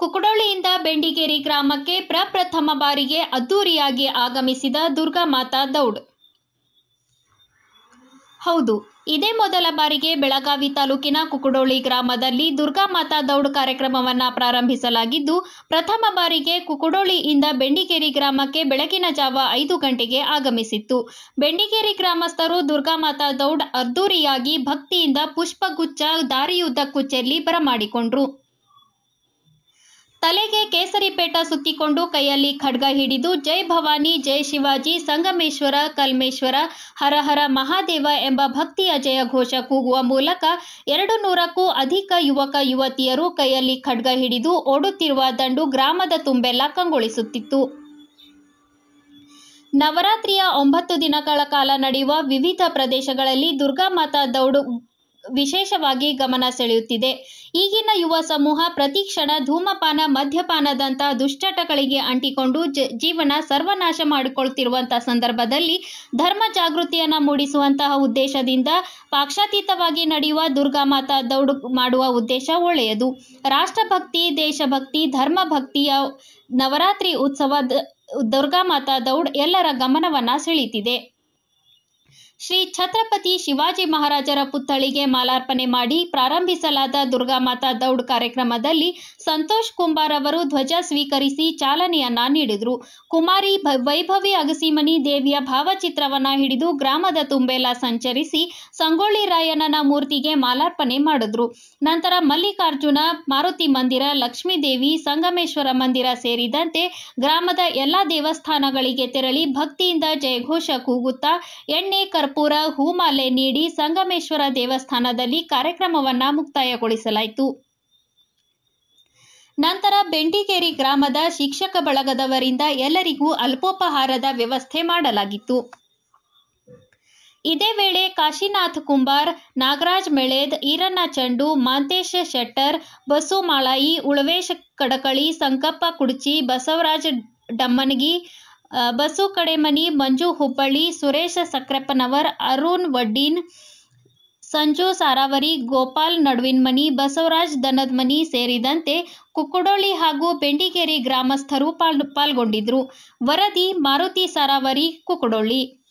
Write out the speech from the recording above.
ಕುಕಡೋಳಿಯಿಂದ ಬೆಂಡಿಗೇರಿ ಗ್ರಾಮಕ್ಕೆ ಪ್ರಪ್ರಥಮ ಬಾರಿಗೆ ಅದ್ದೂರಿಯಾಗಿ ಆಗಮಿಸಿದ ದುರ್ಗಾ ಮಾತಾ ದೌಡ್. ಹೌದು, ಇದೇ ಮೊದಲ ಬಾರಿಗೆ ಬೆಳಗಾವಿ ತಾಲೂಕಿನ ಕುಕಡೋಳಿ ಗ್ರಾಮದಲ್ಲಿ ದುರ್ಗಾ ಮಾತಾ ದೌಡ್ ಕಾರ್ಯಕ್ರಮವನ್ನ ಪ್ರಾರಂಭಿಸಲಾಗಿದ್ದು, ಪ್ರಥಮ ಬಾರಿಗೆ ಕುಕಡೋಳಿಯಿಂದ ಬೆಂಡಿಗೇರಿ ಗ್ರಾಮಕ್ಕೆ ಬೆಳಗಿನ ಜಾವ ಐದು ಗಂಟೆಗೆ ಆಗಮಿಸಿತ್ತು. ಬೆಂಡಿಗೇರಿ ಗ್ರಾಮಸ್ಥರು ದುರ್ಗಾ ಮಾತಾ ದೌಡ್ ಅದ್ದೂರಿಯಾಗಿ ಭಕ್ತಿಯಿಂದ ಪುಷ್ಪಗುಚ್ಛ ದಾರಿಯುದ್ದಕ್ಕೂ ಚೆಲ್ಲಿ ಬರಮಾಡಿಕೊಂಡ್ರು. ತಲೆಗೆ ಕೇಸರಿ ಪೇಟ ಸುತ್ತಿಕೊಂಡು ಕೈಯಲ್ಲಿ ಖಡ್ಗ ಹಿಡಿದು, ಜೈ ಭವಾನಿ, ಜೈ ಶಿವಾಜಿ, ಸಂಗಮೇಶ್ವರ, ಕಲ್ಮೇಶ್ವರ, ಹರ ಹರ ಮಹಾದೇವ ಎಂಬ ಭಕ್ತಿಯ ಜಯ ಘೋಷ ಕೂಗುವ ಮೂಲಕ ಎರಡು ನೂರಕ್ಕೂ ಅಧಿಕ ಯುವಕ, ಯುವತಿಯರು ಕೈಯಲ್ಲಿ ಖಡ್ಗ ಹಿಡಿದು ಓಡುತ್ತಿರುವ ದಂಡು ಗ್ರಾಮದ ತುಂಬೆಲ್ಲ ಕಂಗೊಳಿಸುತ್ತಿತ್ತು. ನವರಾತ್ರಿಯ ಒಂಬತ್ತು ದಿನಗಳ ಕಾಲ ನಡೆಯುವ ವಿವಿಧ ಪ್ರದೇಶಗಳಲ್ಲಿ ದುರ್ಗಾ ಮಾತಾ ದೌಡು ವಿಶೇಷವಾಗಿ ಗಮನ ಸೆಳೆಯುತ್ತಿದೆ. ಈಗಿನ ಯುವ ಸಮೂಹ ಪ್ರತಿ ಕ್ಷಣ ಧೂಮಪಾನ ಮದ್ಯಪಾನದಂತಹ ದುಶ್ಚಟಗಳಿಗೆ ಅಂಟಿಕೊಂಡು ಜೀವನ ಸರ್ವನಾಶ ಮಾಡಿಕೊಳ್ತಿರುವಂತಹ ಸಂದರ್ಭದಲ್ಲಿ ಧರ್ಮ ಜಾಗೃತಿಯನ್ನು ಮೂಡಿಸುವಂತಹ ಉದ್ದೇಶದಿಂದ ಪಾಕ್ಷಾತೀತವಾಗಿ ನಡೆಯುವ ದುರ್ಗಾ ಮಾತಾ ದೌಡು ಮಾಡುವ ಉದ್ದೇಶ ಒಳ್ಳೆಯದು. ರಾಷ್ಟ್ರಭಕ್ತಿ, ದೇಶಭಕ್ತಿ, ಧರ್ಮಭಕ್ತಿಯ ನವರಾತ್ರಿ ಉತ್ಸವ ದುರ್ಗಾ ಮಾತಾ ದೌಡ್ ಎಲ್ಲರ ಗಮನವನ್ನ ಸೆಳೀತಿದೆ. ಶ್ರೀ ಛತ್ರಪತಿ ಶಿವಾಜಿ ಮಹಾರಾಜರ ಪುತ್ಥಳಿಗೆ ಮಾಲಾರ್ಪಣೆ ಮಾಡಿ ಪ್ರಾರಂಭಿಸಲಾದ ದುರ್ಗಾ ಮಾತಾ ದೌಡ್ ಕಾರ್ಯಕ್ರಮದಲ್ಲಿ ಸಂತೋಷ್ ಕುಂಬಾರ್ ಅವರು ಧ್ವಜ ಸ್ವೀಕರಿಸಿ ಚಾಲನೆಯನ್ನ ನೀಡಿದರು. ಕುಮಾರಿ ವೈಭವಿ ಅಗಸಿಮನಿ ದೇವಿಯ ಭಾವಚಿತ್ರವನ್ನ ಹಿಡಿದು ಗ್ರಾಮದ ತುಂಬೆಲ್ಲ ಸಂಚರಿಸಿ ಸಂಗೊಳ್ಳಿ ರಾಯಣ್ಣನ ಮೂರ್ತಿಗೆ ಮಾಲಾರ್ಪಣೆ ಮಾಡಿದ್ರು. ನಂತರ ಮಲ್ಲಿಕಾರ್ಜುನ, ಮಾರುತಿ ಮಂದಿರ, ಲಕ್ಷ್ಮೀದೇವಿ, ಸಂಗಮೇಶ್ವರ ಮಂದಿರ ಸೇರಿದಂತೆ ಗ್ರಾಮದ ಎಲ್ಲಾ ದೇವಸ್ಥಾನಗಳಿಗೆ ತೆರಳಿ ಭಕ್ತಿಯಿಂದ ಜಯಘೋಷ ಕೂಗುತ್ತಾ ಎಣ್ಣೆ ಕರ್ಪೂರ ಹೂಮಾಲೆ ನೀಡಿ ಸಂಗಮೇಶ್ವರ ದೇವಸ್ಥಾನದಲ್ಲಿ ಕಾರ್ಯಕ್ರಮವನ್ನ ಮುಕ್ತಾಯಗೊಳಿಸಲಾಯಿತು. ನಂತರ ಬೆಂಡಿಗೇರಿ ಗ್ರಾಮದ ಶಿಕ್ಷಕ ಬಳಗದವರಿಂದ ಎಲ್ಲರಿಗೂ ಅಲ್ಪೋಪಹಾರದ ವ್ಯವಸ್ಥೆ ಮಾಡಲಾಗಿತ್ತು. ಇದೇ ವೇಳೆ ಕಾಶಿನಾಥ್ ಕುಂಬಾರ್, ನಾಗರಾಜ್ ಮೆಳೆದ್, ಈರಣ್ಣ ಚಂಡು, ಮಾಂತೇಶ ಶೆಟ್ಟರ್, ಬಸು ಮಾಳಾಯಿ, ಉಳವೇಶ ಕಡಕಳಿ, ಸಂಕಪ್ಪ ಕುಡ್ಚಿ, ಬಸವರಾಜ್ ಡಮ್ಮನಗಿ ಬಸು ಕಡೆಮನಿ ಮಂಜು ಹುಬ್ಬಳ್ಳಿ, ಸುರೇಶ ಸಕ್ರಪ್ಪನವರ್, ಅರುಣ್ ವಡ್ಡೀನ್, ಸಂಜು ಸಾರಾವರಿ, ಗೋಪಾಲ್ ನಡುವಿನ್ಮನಿ ಬಸವರಾಜ್ ದನದ್ಮನಿ ಸೇರಿದಂತೆ ಕುಕ್ಕುಡೋಳಿ ಹಾಗೂ ಬೆಂಡಿಗೇರಿ ಗ್ರಾಮಸ್ಥರು ಪಾಲ್, ಪಾಲ್ಗೊಂಡಿದ್ರು. ವರದಿ ಮಾರುತಿ ಸಾರಾವರಿ, ಕುಕ್ಕುಡೋಳಿ.